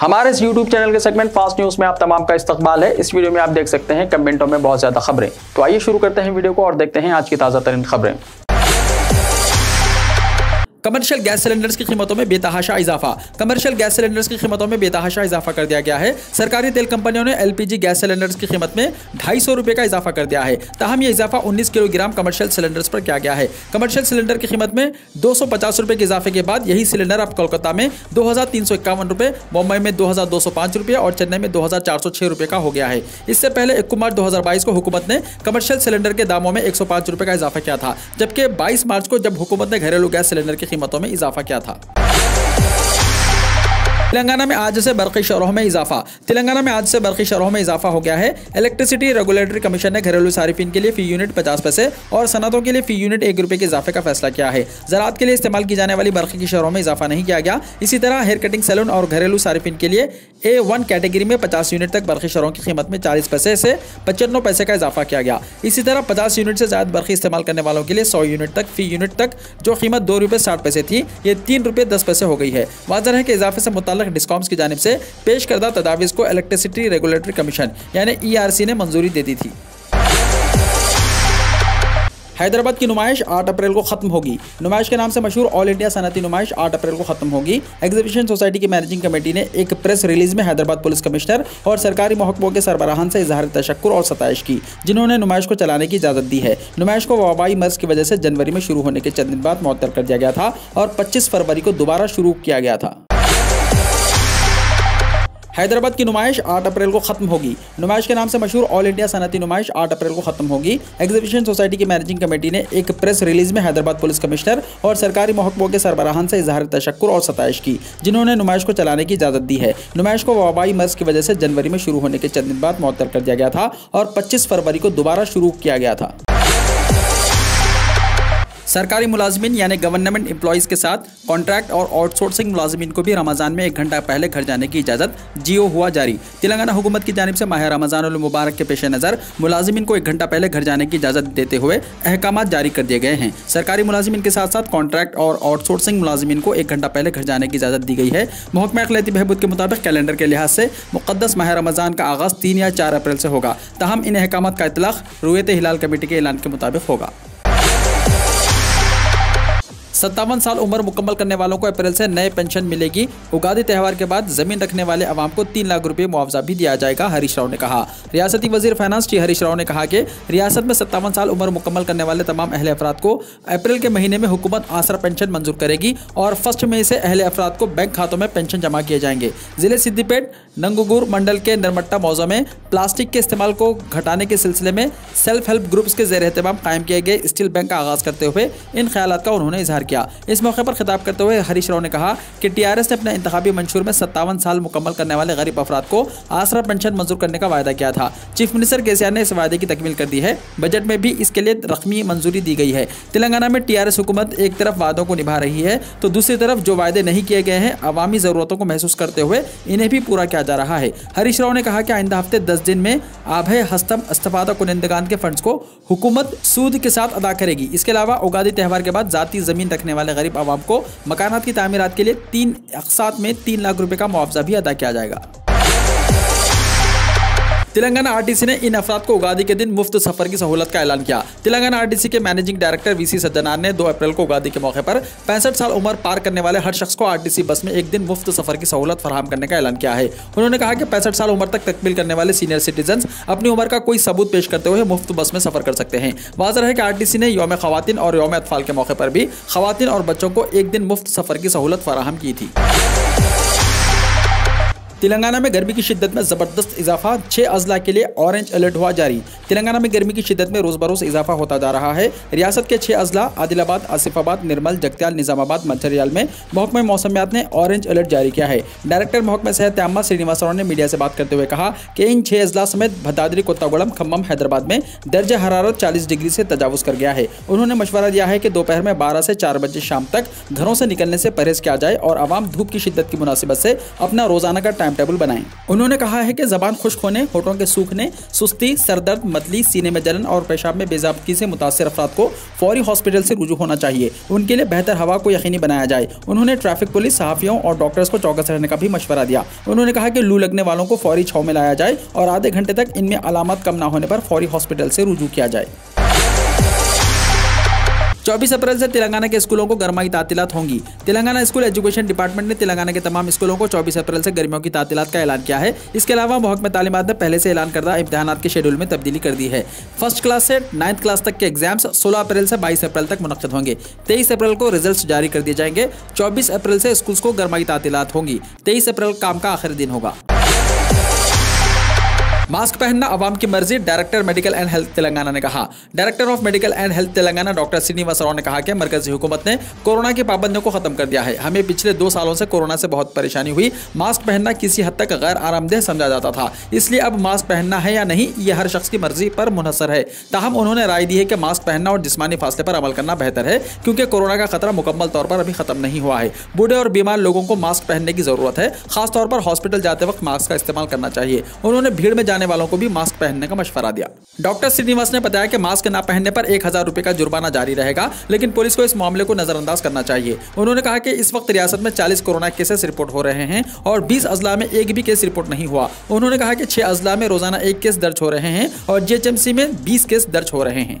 हमारे इस YouTube channel के सेगमेंट फास्ट न्यूज़ में आप तमाम का इस्तकबाल है। इस वीडियो में आप देख सकते हैं कमेंटों में बहुत ज़्यादा खबरें। तो आइए शुरू करते हैं वीडियो को और देखते हैं आज की ताज़ा तरीन खबरें। कमर्शियल गैस सिलेंडर्स की कीमतों में बेतहाशा इजाफा। कमर्शियल गैस सिलेंडर्स की कीमतों में बेतहाशा इजाफा कर दिया गया है। सरकारी तेल कंपनियों ने एलपीजी गैस सिलेंडर्स की कीमत में ढाई सौ रुपए का इजाफा कर दिया है। तहम यह इजाफा 19 किलोग्राम कमर्शियल सिलेंडर्स पर किया गया है। कमर्शियल सिलेंडर की कीमत में दो सौ पचास रुपए के इजाफे के बाद यही सिलेंडर अब कोलकाता में दो हज़ार तीन सौ इक्यावन रुपए मुंबई में दो हज़ार दो सौ पाँच रुपए और चेन्नई में दो हज़ार चार सौ छह रुपए का हो गया है। इससे पहले एक मार्च दो हज़ार बाईस को हुकूमत ने कमर्शियल सिलेंडर के दामों में एक सौ पाँच रुपए का इजाफा किया था, जबकि बाईस मार्च को जब हुकूमत ने घरेलू गैस सिलेंडर की कीमतों में इजाफा किया था। तेलंगाना में आज से बरकी शरहों में इजाफा। तेलंगाना में आज से बरकी शरहों में इजाफा हो गया है। इलेक्ट्रिसिटी रेगुलेटरी कमीशन ने घरेलू सारिफिन के लिए फ़ी यूनिट पचास पैसे और सनतों के लिए फ़ी यूनिट एक रुपये के इजाफे का फैसला किया है। ज़रात के लिए इस्तेमाल की जाने वाली बरकी की शरहों में इजाफा नहीं किया गया। इसी तरह हेयर कटिंग सैलून और घरेलू सारिफिन के लिए ए वन कैटेगरी में पचास यूनिट तक बरकी शरों की कीमत में चालीस पैसे से पचानवे पैसे का इजाफा किया गया। इसी तरह पचास यूनिट से ज़्यादा बरकी इस्तेमाल करने वालों के लिए सौ यूनिट तक फ़ी यूनिट तक जो कीमत दो रुपये साठ पैसे थी, ये तीन रुपये दस पैसे हो गई है। वाजह है कि इजाफे से मुतल डिस्कॉम्स की जानब से पेश करदा तदावीज़ को इलेक्ट्रिसिटी रेगुलेटरी कमीशन यानी ई ने मंजूरी दे दी थी। हैदराबाद की नुमाइश 8 अप्रैल को खत्म होगी। नुमाइश के नाम से मशहूर ऑल इंडिया सनती नुमाइश 8 अप्रैल को खत्म होगी। एग्जीबिशन सोसाइटी की मैनेजिंग कमेटी ने एक प्रेस रिलीज़ में हैदराबाद पुलिस कमिश्नर और सरकारी महकमों के सरबराहान से इजहार तशक्र और सताइश की, जिन्होंने नुमाइश को चलाने की इजाज़त दी है। नुमाइश को वबाई मर्ज की वजह से जनवरी में शुरू होने के चंद दिन बाद मअतल कर दिया गया था और पच्चीस फरवरी को दोबारा शुरू किया गया था। हैदराबाद की नुमाइश 8 अप्रैल को खत्म होगी। नुमाइश के नाम से मशहूर ऑल इंडिया सनती नुमाइश 8 अप्रैल को खत्म होगी। एग्जीबिशन सोसाइटी की मैनेजिंग कमेटी ने एक प्रेस रिलीज़ में हैदराबाद पुलिस कमिश्नर और सरकारी महकमों के सरबराहान से इजहार तशक्र और सतश की, जिन्होंने नुमाइश को चलाने की इजाज़त दी है। नुमाइश को वबाई मर्ज की वजह से जनवरी में शुरू होने के चंद दिन बाद मअतल कर दिया गया था और पच्चीस फरवरी को दोबारा शुरू किया गया था। सरकारी मुलाजमिन यानी गवर्नमेंट एम्प्लॉयज़ के साथ कॉन्ट्रैक्ट और आउटसोर्सिंग मुलाजमिन को भी रमज़ान में एक घंटा पहले घर जाने की इजाज़त जियो हुआ जारी। तेलंगाना हुकूमत की जानब से माह रमज़ान मुबारक के पेश नज़र मुलाजमिन को एक घंटा पहले घर जाने की इजाज़त देते हुए अहकाम जारी कर दिए गए हैं। सरकारी मुलाजमिन के साथ साथ कॉन्ट्रैक्ट और आउटसोर्सिंग मुलाजमिन को एक घंटा पहले घर जाने की इजाज़त दी गई है। महकमा अखिलती बहबूद के मुताबिक कैलेंडर के लिहाज से मुकदस माह रमज़ान का आगाज़ तीन या चार अप्रैल से होगा। तहम इन अहकाम का इतलाक़ रुयत हिलाल कमेटी के ऐलान के मुताबिक होगा। सत्तावन साल उम्र मुकम्मल करने वालों को अप्रैल से नए पेंशन मिलेगी। उगादी त्यौहार के बाद ज़मीन रखने वाले अवाम को तीन लाख रुपए मुआवजा भी दिया जाएगा, हरीश राव ने कहा। रियासती वज़ीर फाइनेंस टी हरीश राव ने कहा कि रियासत में सत्तावन साल उम्र मुकम्मल करने वाले तमाम अहले अफराद को अप्रैल के महीने में हुकूमत आसरा पेंशन मंजूर करेगी और फ़र्स्ट मई से अहले अफराद को बैंक खातों में पेंशन जमा किए जाएँगे। ज़िले सिद्दीपेट, नंगुगुर मंडल के नरमट्टा मौजा में प्लास्टिक के इस्तेमाल को घटाने के सिलसिले में सेल्फ हेल्प ग्रुप्स के जेर एहतमाम कायम किए गए। स्टील बैंक का आगाज़ करते हुए इन ख्याल का उन्होंने इजहार किया। इस मौके पर खिताब करते हुए हरीश राव ने कहा कि टीआरएस ने अपने इंतबी मंशूर में सत्तावन साल मुकम्मल करने वाले गरीब अफराद को आसरा पेंशन मंजूर करने का वायदा किया था। चीफ मिनिस्टर केसीआर ने इस वायदे की तकमील कर दी है। बजट में भी इसके लिए रकमी मंजूरी दी गई है। तेलंगाना में टीआरएस हुकूमत एक तरफ़ वादों को निभा रही है तो दूसरी तरफ़ जो वायदे नहीं किए गए हैं, अवामी ज़रूरतों को महसूस करते हुए इन्हें भी पूरा किया जा रहा है। हरीश राव ने कहा कि आइंदा हफ़्ते दस दिन में आभय हस्तम इस्तफादा कुनिंदगान के फंड्स को हुकूमत सूद के साथ अदा करेगी। इसके अलावा उगादी त्यौहार के बाद जाती, ज़मीन रखने वाले गरीब आवाम को मकानात की तमीरत के लिए तीन अकसात में तीन लाख रुपए का मुआवजा भी अदा किया जाएगा। तेलंगाना आरटीसी ने इन अफराद को उगादी के दिन मुफ़्त सफ़र की सहूलत का ऐलान किया। तेलंगाना आरटीसी के managing director V C Sajjanar ने 2 अप्रैल को उगादी के मौके पर पैंसठ साल उम्र पार करने वाले हर शख्स को आरटीसी बस में एक दिन मुफ़्त सफ़र की सहूलत फराहम करने का ऐलान किया है। उन्होंने कहा कि पैंसठ साल उम्र तक तकमील करने वाले सीनियर सिटीजन अपनी उम्र का कोई सबूत पेश करते हुए मुफ़्त बस में सफ़र कर सकते हैं। वाजह है कि आरटीसी ने योम खातन और योम अतफाल के मौके पर भी खातन और बच्चों को एक दिन मुफ़्त सफ़र की सहूलत फराहम की थी। तेलंगाना में गर्मी की शिद्दत में ज़बरदस्त इजाफा छः अजला के लिए ऑरेंज अलर्ट हुआ जारी। तेलंगाना में गर्मी की शिद्दत में रोज़ बरोज़ इजाफा होता जा रहा है। रियासत के छः अजला, आदिलाबाद, आसिफाबाद, निर्मल, जगत्याल, निज़ामाबाद मंचरियाल में महकमा मौसमियात ने ऑरेंज अलर्ट जारी किया है। डायरेक्टर महकमा सेहत आमा श्रीनिवास राव ने मीडिया से बात करते हुए कहा कि इन छः अजला समेत भदादरी कोत्तागुड़म खम्मम हैदराबाद में दर्ज हरारत चालीस डिग्री से तजावज़ कर गया है। उन्होंने मशवरा दिया है कि दोपहर में बारह से चार बजे शाम तक घरों से निकलने से परहेज किया जाए और आवाम धूप की शिद्दत की मुनासिबत से अपना रोज़ाना का टाइम टाइम टेबल बनाएँ। उन्होंने कहा है कि जबान खुश्क होने, होठों के सूखने, सुस्ती, सरदर्द, मतली, सीने में जलन और पेशाब में बेजाबगी से मुतासर अफराद को फौरी हॉस्पिटल से रुजू होना चाहिए। उनके लिए बेहतर हवा को यकीनी बनाया जाए। उन्होंने ट्रैफ़िक पुलिस, सहाफियों और डॉक्टर्स को चौकस रहने का भी मशवरा दिया। उन्होंने कहा कि लू लगने वालों को फौरी छाव में लाया जाए और आधे घंटे तक इनमें अलामत कम न होने पर फौरी हॉस्पिटल से रुजू किया जाए। 24 अप्रैल से तेलंगाना के स्कूलों को गर्माई तातीलत होंगी। तेलंगाना स्कूल एजुकेशन डिपार्टमेंट ने तेलंगाना के तमाम स्कूलों को 24 अप्रैल से गर्मियों की तातीलत का ऐलान किया है। इसके अलावा महकमे तालीमत ने पहले से ऐलान करदा इम्तहान के शेड्यूल में तब्दीली कर दी है। फ़र्स्ट क्लास से नाइन्थ क्लास तक के एग्ज़ाम्स सोलह अप्रैल से बाईस अप्रैल तक मुनद होंगे। तेईस अप्रैल को रिज़ल्ट जारी कर दिए जाएँगे। चौबीस अप्रैल से स्कूल को गर्माई तातीलत होंगी। तेईस अप्रैल काम का आखिरी दिन होगा। मास्क पहनना अवाम की मर्ज़ी, director medical and health Telangana ने कहा। Director of medical and health Telangana, doctor Srinivas Rao ने कहा कि मरकजी हुकूमत ने कोरोना की पाबंदियों को खत्म कर दिया है। हमें पिछले दो सालों से कोरोना से बहुत परेशानी हुई। मास्क पहनना किसी हद तक गैर आरामदेह समझा जाता था। इसलिए अब मास्क पहनना है या नहीं, ये हर शख्स की मर्ज़ी पर मुनसर है। ताहम उन्होंने राय दी है कि मास्क पहनना और जिसमानी फासले पर अमल करना बेहतर है, क्योंकि कोरोना का खतरा मुकम्मल तौर पर अभी खत्म नहीं हुआ है। बूढ़े और बीमार लोगों को मास्क पहनने की ज़रूरत है। खासतौर पर हॉस्पिटल जाते वक्त मास्क का इस्तेमाल करना चाहिए। उन्होंने भीड़ में जाने वालों को भी मास्क पहनने का मशवरा दिया। डॉक्टर श्रीनिवास ने बताया कि मास्क न पहनने पर एक हज़ार रुपए का जुर्माना जारी रहेगा, लेकिन पुलिस को इस मामले को नजरअंदाज करना चाहिए। उन्होंने कहा कि इस वक्त रियासत में चालीस कोरोना केसेस रिपोर्ट हो रहे हैं और बीस अजला में एक भी केस रिपोर्ट नहीं हुआ। उन्होंने कहा कि छह अजला में रोज़ाना एक केस दर्ज हो रहे हैं और जीएचएमसी में बीस केस दर्ज हो रहे हैं।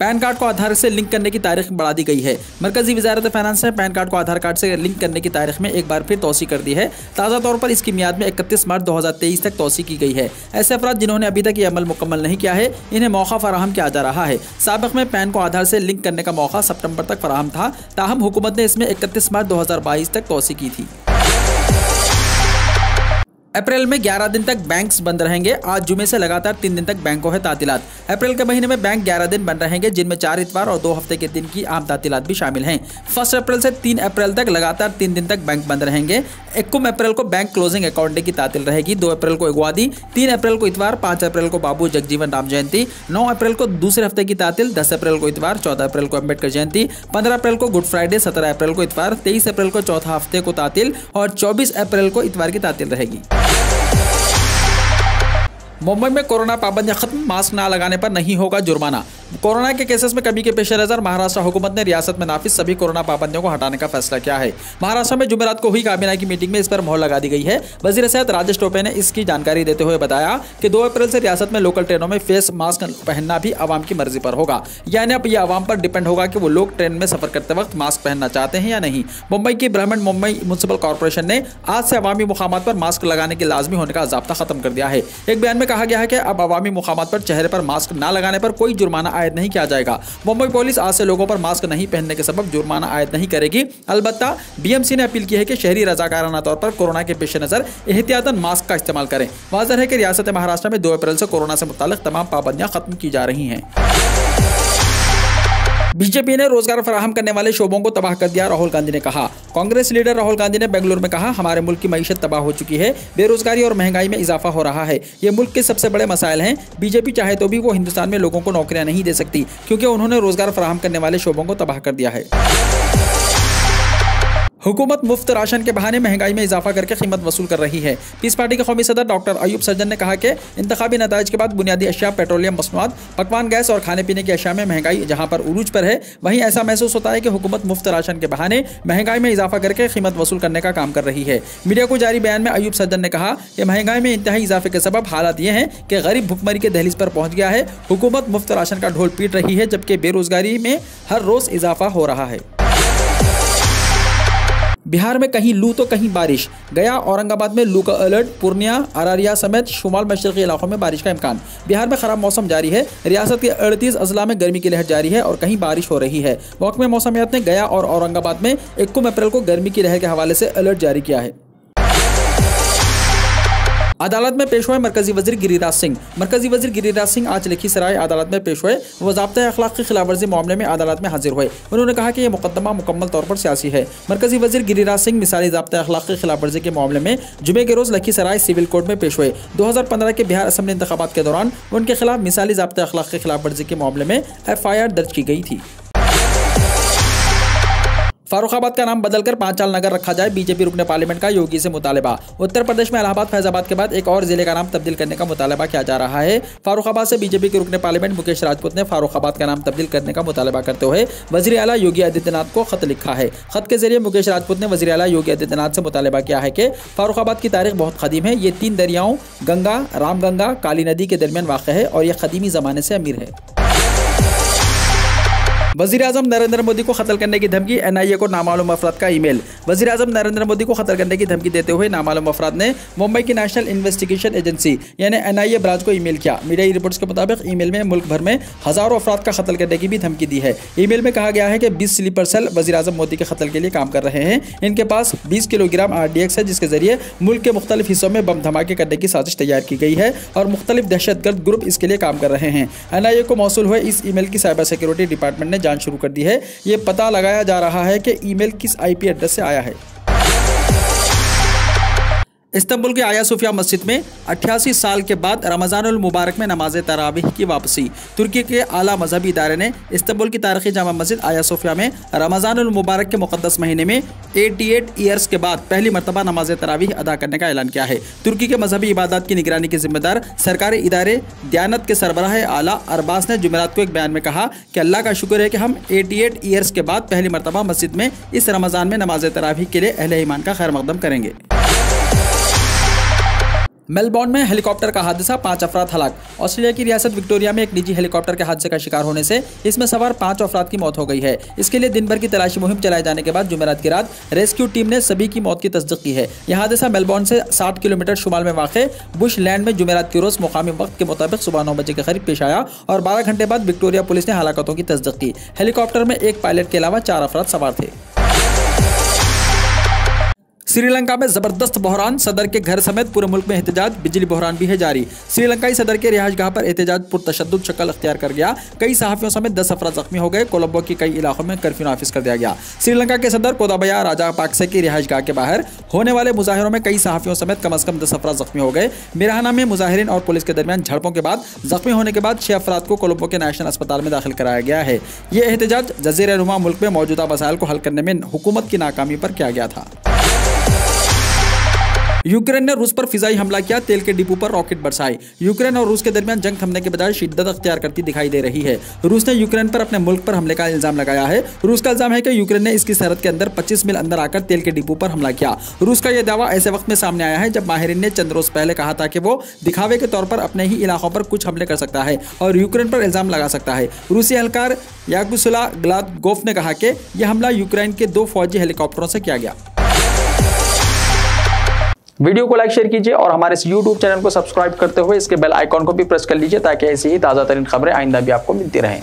पैन कार्ड को आधार से लिंक करने की तारीख बढ़ा दी गई है। मरकजी वजारत फाइनेंस ने पैन कार्ड को आधार कार्ड से लिंक करने की तारीख में एक बार फिर तोसी कर दी है। ताज़ा तौर पर इसकी मियाद में इकतीस मार्च 2023 तक तोसी की गई है। ऐसे अफराद जिन्होंने अभी तक ये अमल मुकम्मल नहीं किया है, इन्हें मौका फराहम किया जा रहा है। सबक में पैन को आधार से लिंक करने का मौका सितंबर तक फराहम था। ताहम हुकूमत ने इसमें इकतीस मार्च दो हज़ार बाईस तक तोसी की थी। अप्रैल में 11 दिन तक बैंक्स बंद रहेंगे आज जुमे से लगातार तीन दिन तक बैंकों है तातीलात अप्रैल के महीने में बैंक 11 दिन बंद रहेंगे जिनमें चार इतवार और दो हफ़्ते के दिन की आम तातीलात भी शामिल हैं फ़र्स्ट अप्रैल से तीन अप्रैल तक लगातार तीन दिन तक बैंक बंद रहेंगे इक्कीस अप्रैल को बैंक क्लोजिंग अकाउंट डे की तातील रहेगी दो अप्रैल को इगवादी तीन अप्रैल को इतवार पाँच अप्रैल को बाबू जगजीवन राम जयंती नौ अप्रैल को दूसरे हफ़्ते की तातील दस अप्रैल को इतवार चौदह अप्रैल को अंबेडकर जयंती पंद्रह अप्रैल को गुड फ्राइडे सत्रह अप्रैल को इतवार तेईस अप्रैल को चौथा हफ़्ते को तातील और चौबीस अप्रैल को इतवार की तातील रहेगी Thank मुंबई में कोरोना पाबंदियाँ खत्म, मास्क ना लगाने पर नहीं होगा जुर्माना। कोरोना के केसेस में कमी के पेश नज़र, महाराष्ट्र हुकूमत ने रियासत में नाफिज सभी कोरोना पाबंदियों को हटाने का फैसला किया है। महाराष्ट्र में जुमेरात को हुई काबीना की मीटिंग में इस पर मोहर लगा दी गई है। वज़ीर सेहत राजेश टोपे ने इसकी जानकारी देते हुए बताया कि दो अप्रैल से रियासत में लोकल ट्रेनों में फेस मास्क पहनना भी आवाम की मर्ज़ी पर होगा। यानी अब यह आवाम पर डिपेंड होगा कि वो लोग ट्रेन में सफ़र करते वक्त मास्क पहनना चाहते हैं या नहीं। मुंबई की ब्राह्मण मुंबई म्यूनसिपल कॉरपोरेशन ने आज से अवामी मुकाम पर मास्क लगाने के लाजमी होने का जब्ता खत्म कर दिया है। एक बयान में कहा गया है कि अब अवामी मुकाम पर चेहरे पर मास्क न लगाने पर कोई जुर्माना आयद नहीं किया जाएगा। मुंबई पुलिस आज से लोगों पर मास्क नहीं पहनने के सबब जुर्माना आयद नहीं करेगी। अलबत् बीएमसी ने अपील की है कि शहरी रजाकाराना तौर पर कोरोना के पेश नज़र एहतियातन मास्क का इस्तेमाल करें। वाजह है कि रियासत महाराष्ट्र में दो अप्रैल से कोरोना से मुतल तमाम पाबंदियाँ खत्म की जा रही हैं। बीजेपी ने रोज़गार फराहम करने वाले शोबों को तबाह कर दिया, राहुल गांधी ने कहा। कांग्रेस लीडर राहुल गांधी ने बेंगलुरु में कहा, हमारे मुल्क की मीशत तबाह हो चुकी है, बेरोजगारी और महँगाई में इजाफा हो रहा है। ये मुल्क के सबसे बड़े मसाइल हैं। बीजेपी चाहे तो भी वो हिंदुस्तान में लोगों को नौकरियाँ नहीं दे सकती, क्योंकि उन्होंने रोज़गार फराहम करने वाले शोबों को तबाह कर दिया है। हुकूमत मुफ़्त राशन के बहाने महँगाई में इजाफा करके कीमत वसूल कर रही है। पीस पार्टी के कौमी सदर डॉक्टर अयूब सज्जन ने कहा कि इंतबी नतज के बाद बुनियादी अशिया, पेट्रोलियम, मसनूआत, पकवान, गैस और खाने पीने की अशिया में महँगाई जहाँ पर उरूज पर है, वहीं ऐसा महसूस होता है कि हुकूमत मुफ़्त राशन के बहाने महँगाई में इजाफा करके कीमत वसूल करने का काम कर रही है। मीडिया को जारी बयान में अयूब सज्जन ने कहा कि महँगाई में इंतहाई इजाफे के सबब हालात ये हैं कि गरीब भुखमरी के दहलीज पर पहुँच गया है। हुकूमत मुफ़्त राशन का ढोल पीट रही है, जबकि बेरोजगारी में हर रोज इजाफा हो रहा है। बिहार में कहीं लू तो कहीं बारिश। गया औरंगाबाद में लू का अलर्ट पूर्णिया, अरारिया समेत शुमाल मशरकी इलाकों में बारिश का इम्कान। बिहार में खराब मौसम जारी है। रियासत के अड़तीस अजला में गर्मी की लहर जारी है और कहीं बारिश हो रही है। महकमे मौसमियात ने गया और औरंगाबाद में इक्कीस अप्रैल को गर्मी की लहर के हवाले से अलर्ट जारी किया है। अदालत में पेश हुए मरकजी वज़ीर गिरिराज सिंह। मरकजी वज़ीर गिरिराज सिंह आज लिखी सराय अदालत में पेश हुए। वो जबत अखलाक की खिलाफ वर्जी मामले में अदालत में हाजिर हुए। उन्होंने कहा कि यह मुकदमा मुकम्मल तौर पर सियासी है। मरकजी वज़ीर गिरिराज सिंह मिसाली जबत अखलाक की खिलाफ वर्जी के मामले में जुमे के रोज लखी सराय सिविल कोर्ट में पेश हुए। दो हज़ार पंद्रह के बिहार असम्बली इंतबात के दौरान उनके खिलाफ मिसाली जबत अखलाक की खिलाफ वर्जी के मामले में एफ़ आई आर दर्ज की गई थी। फारुखाबाद का नाम बदलकर पांचाल नगर रखा जाए। बीजेपी रुकने पार्लियामेंट का योगी से मुतालबा। उत्तर प्रदेश में इलाहाबाद, फैजाबाद के बाद एक और ज़िले का नाम तब्दील करने का मुतालबा किया जा रहा है। फारुखाबाद से बीजेपी के रुकने पार्लियामेंट मुकेश राजपूत ने फारुखाबाद का नाम तब्दील करने का मुतालबा करते हुए वजी अला योगी आदित्यनाथ को खत लिखा है। खत के ज़रिए मुकेश राजपूत ने वजी अला योगी आदित्यनाथ से मुतालबा किया है कि फारुखाबाद की तारीख बहुत कदीम है। ये तीन दरियाओं, गंगा, रामगंगा, काली नदी के दरमियान वाक़ है और यह कदीमी ज़माने से अमीर है। वज़ीर अजम नरेंद्र मोदी को कत्ल करने की धमकी, एनआईए को नामालूम अफराद का ईमेल। वज़ीर अजम नरेंद्र मोदी को कत्ल करने की धमकी देते हुए नामालूम अफराद ने मुंबई की नेशनल इन्वेस्टिगेशन एजेंसी, यानी एनआईए ब्रांच को ईमेल किया। मीडिया रिपोर्ट्स के मुताबिक ईमेल में मुल्क भर में हज़ारों अफराद का कत्ल करने की भी धमकी दी है। ईमेल में कहा गया है कि बीस स्लीपर सेल वजी अजम मोदी के कत्ल के लिए काम कर रहे हैं। इनके पास बीस किलोग्राम आरडीएक्स है, जिसके ज़रिए मुल्क के मुख्तलिफ़ हिस्सों में बम धमाके करने की साजिश तैयार की गई है और मुख्तलिफ़ दहशतगर्द ग्रुप इसके लिए काम कर रहे हैं। एनआईए को मौसू हुए इस ईमेल की साइबर सिक्योरिटी डिपार्टमेंट ने जाँच शुरू कर दी है। ये पता लगाया जा रहा है कि ईमेल किस आईपी एड्रेस से आया है। इस्तंबुल के आया सूफिया मस्जिद में अट्ठासी साल के बाद रमज़ान मुबारक में नमाज़ तरावीह की वापसी। तुर्की के आला मजहबी इदारे ने इस्तंबुल की तारीखी जामा मस्जिद आया सूफिया में रमज़ान मुबारक के मुकदस महीने में 88 ईयर्स के बाद पहली मरतबा नमाज़ तरावीह अदा करने का ऐलान किया है। तुर्की के मजहबी इबादत की निगरानी के जिम्मेदार सरकारी इदारे दयानत के सरबराह आला अरबास ने जुमेरात को एक बयान में कहा कि अल्लाह का शुक्र है कि हम एटी ईयर्स के बाद पहली मरतबा मस्जिद में इस रमज़ान में नमाज़ तरावीह के लिए अहल ईमान का खैर मकदम करेंगे। मेलबॉर्न में हेलीकॉप्टर का हादसा, पाँच अफराद हलाक। ऑस्ट्रेलिया की रियासत विक्टोरिया में एक निजी हेलीकॉप्टर के हादसे का शिकार होने से इसमें सवार पाँच अफराद की मौत हो गई है। इसके लिए दिन भर की तलाशी मुहिम चलाए जाने के बाद जुमेरात की रात रेस्क्यू टीम ने सभी की मौत की तस्दीक की है। यह हादसा मेलबॉर्न से साठ किलोमीटर शुमाल में वाक़ बुश लैंड में जुमेरात की रोज मुकामी वक्त के मुताबिक सुबह नौ बजे के करीब पेश आया और बारह घंटे बाद विक्टोरिया पुलिस ने हलाकतों की तस्दीक की। हेलीकॉप्टर में एक पायलट के अलावा चार अफराद सवार थे। श्रीलंका में ज़बरदस्त बहरान। सदर के घर समेत पूरे मुल्क में एहतजाज। बिजली बहरान भी है जारी। श्रीलंकाई सदर के रिहाज गाह पर एहतजाज पुरतशद शक्ल अख्तियार कर गया। कई सहाफियों समेत दस अफरा जख्मी हो गए। कोलंबो के कई इलाकों में कर्फ्यू नाफिज कर दिया गया। श्रीलंका के सदर कोदाबया राजा पाकसे की रिहाज गाह के बाहर होने वाले मुजाहरों में कई सहाफियों समेत कम अज कम दस अफरा जख्मी हो गए। मिराना में मुजाहरीन और पुलिस के दरमियान झड़पों के बाद जख्मी होने के बाद छह अफराद को कोलंबो के नेशनल अस्पताल में दाखिल कराया गया है। ये एहतजाज जजीर नुमा मुल्क में मौजूदा मसाइल को हल करने में हुकूमत की नाकामी पर किया गया था। यूक्रेन ने रूस पर फिजाई हमला किया, तेल के डिपो पर रॉकेट बरसाए। यूक्रेन और रूस के दरमियान जंग थमने के बजाय शिद्दत अख्तियार करती दिखाई दे रही है। रूस ने यूक्रेन पर अपने मुल्क पर हमले का इल्ज़ाम लगाया है। रूस का इल्ज़ाम है कि यूक्रेन ने इसकी सरहद के अंदर पच्चीस मील अंदर आकर तेल के डिपो पर हमला किया। रूस का यह दावा ऐसे वक्त में सामने आया है, जब माहरीन ने चंद रोज पहले कहा था कि वो दिखावे के तौर पर अपने ही इलाकों पर कुछ हमले कर सकता है और यूक्रेन पर इल्ज़ाम लगा सकता है। रूसी एहलकार यागुसुला गोफ ने कहा कि यह हमला यूक्रेन के दो फौजी हेलीकॉप्टरों से किया गया। वीडियो को लाइक, शेयर कीजिए और हमारे इस यूट्यूब चैनल को सब्सक्राइब करते हुए इसके बेल आइकॉन को भी प्रेस कर लीजिए ताकि ऐसी ही ताज़ा तरीन खबरें आइंदा भी आपको मिलती रहें।